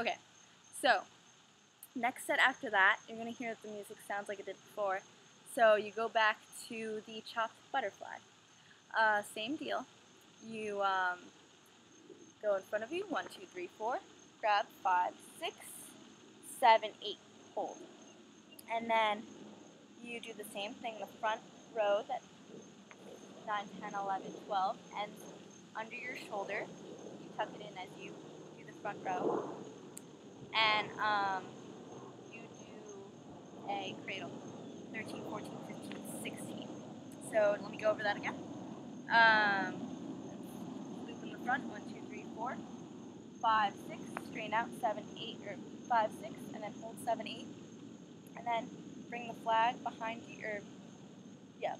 Okay, so next set after that, you're going to hear that the music sounds like it did before. So you go back to the chopped butterfly. Uh, same deal. You um, go in front of you, one, two, three, four. Grab five, six, seven, eight. Hold. And then you do the same thing, the front row that 9, 10, 11, 12 ends under your shoulder. You tuck it in as you do the front row. And um, you do a cradle. 13, 14, 15, 16. So let me go over that again. Um, loop in the front, 1, 2, 3, 4, 5, 6, straighten out, 7, 8, or 5, 6, and then hold 7, 8. And then bring the flag behind you, or, yeah,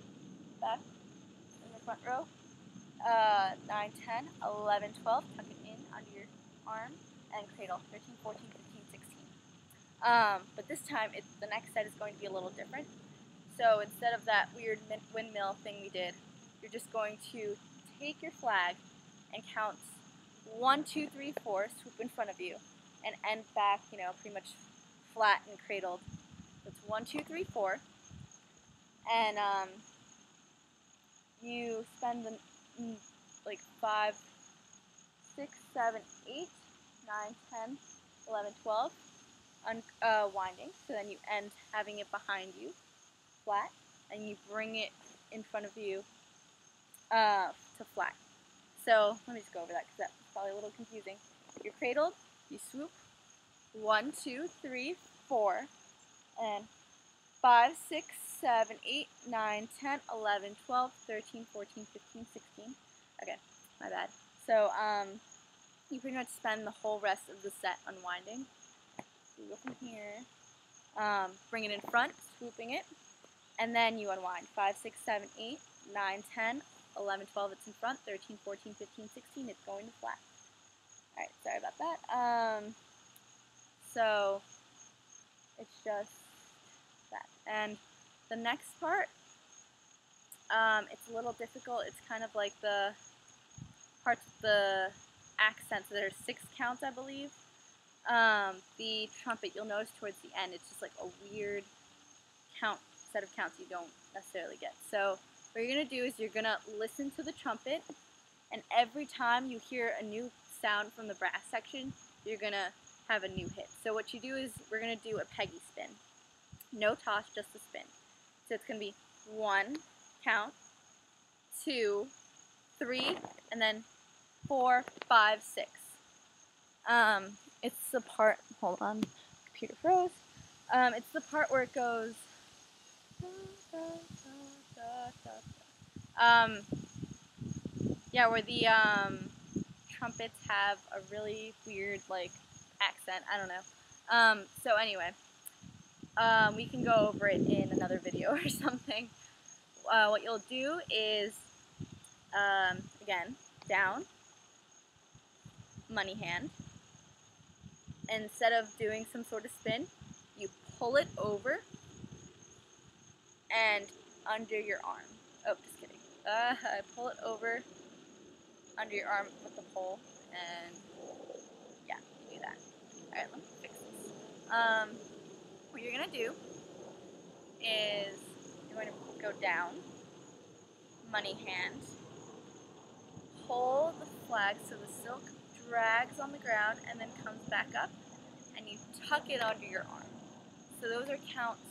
back in the front row. Uh, 9, 10, 11, 12, tuck it in under your arm, and cradle, 13, 14, 15, 16. Um, but this time, it, the next set is going to be a little different. So instead of that weird windmill thing we did, you're just going to take your flag and count one, two, three, four, swoop in front of you, and end back, you know, pretty much flat and cradled. So it's one, two, three, four. And um, you spend the mm, like five, six, seven, eight, nine, ten, eleven, twelve, uh, winding. So then you end having it behind you flat and you bring it in front of you uh, to flat. So let me just go over that because that's probably a little confusing. You're cradled, you swoop, one, two, three, four, and 5, 6, 7, 8, 9, 10, 11, 12, 13, 14, 15, 16. Okay, my bad. So um, you pretty much spend the whole rest of the set unwinding. You go from here, um, bring it in front, swooping it, and then you unwind. 5, 6, 7, 8, 9, 10, 11, 12, it's in front. 13, 14, 15, 16, it's going to flat. Alright, sorry about that. Um, so, it's just that. And the next part, um, it's a little difficult. It's kind of like the parts of the accents. There are six counts, I believe. Um, the trumpet, you'll notice towards the end, it's just like a weird count set of counts you don't necessarily get. So what you're going to do is you're going to listen to the trumpet, and every time you hear a new sound from the brass section, you're going to have a new hit. So what you do is we're going to do a Peggy spin. No toss, just a spin. So it's going to be one count, two, three, and then four, five, six. Um, it's the part, hold on, computer froze. Um, it's the part where it goes um, yeah, where the um, trumpets have a really weird like accent. I don't know. Um, so anyway, um, we can go over it in another video or something. Uh, what you'll do is, um, again, down, money hand. Instead of doing some sort of spin, you pull it over and under your arm. Oh, just kidding. Uh, I pull it over under your arm with the pole, and yeah, do that. Alright, let me fix this. Um, what you're to do is you're going to go down, money hand, pull the flag so the silk drags on the ground and then comes back up, and you tuck it under your arm. So those are counts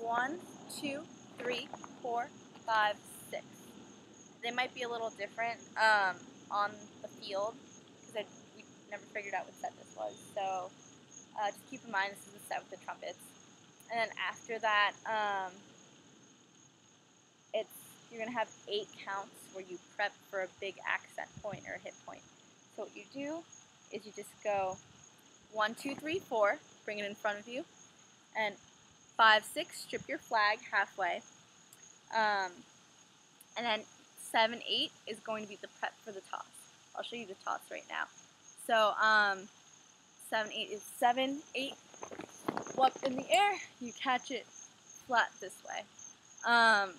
one, two, three, four, five, six. They might be a little different um, on the field because we never figured out what set this was. So uh, just keep in mind this is the set with the trumpets. And then after that, um, it's you're gonna have eight counts where you prep for a big accent point or a hit point. So what you do is you just go one, two, three, four, bring it in front of you, and five, six, strip your flag halfway. Um, and then seven, eight is going to be the prep for the toss. I'll show you the toss right now. So um, seven, eight is seven, eight, up in the air, you catch it flat this way. Um,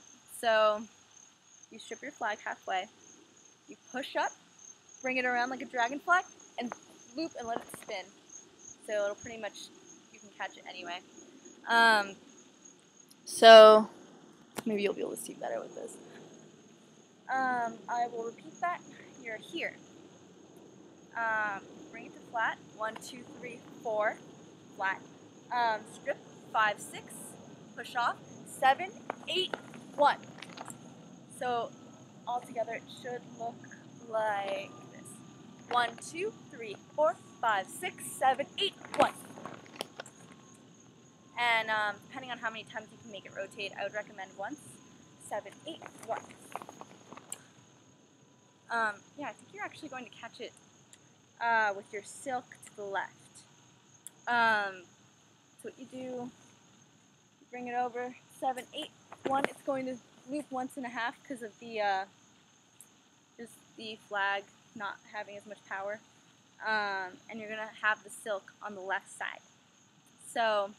so you strip your flag halfway, you push up, bring it around like a dragonfly, and loop and let it spin. so it'll pretty much you can catch it anyway. Um, so maybe you'll be able to see better with this. Um, I will repeat that. You're here. Um, bring it to flat. One, two, three, four. Flat. Um, strip. Five, six. Push off. Seven, eight, one. So all together, it should look like. One, two, three, four, five, six, seven, eight, one. And um, depending on how many times you can make it rotate, I would recommend once, seven, eight, one. Um, yeah, I think you're actually going to catch it uh, with your silk to the left. Um, so what you do, you bring it over, seven, eight, one. It's going to loop once and a half because of the uh, just the flag not having as much power. Um, and you're gonna have the silk on the left side. So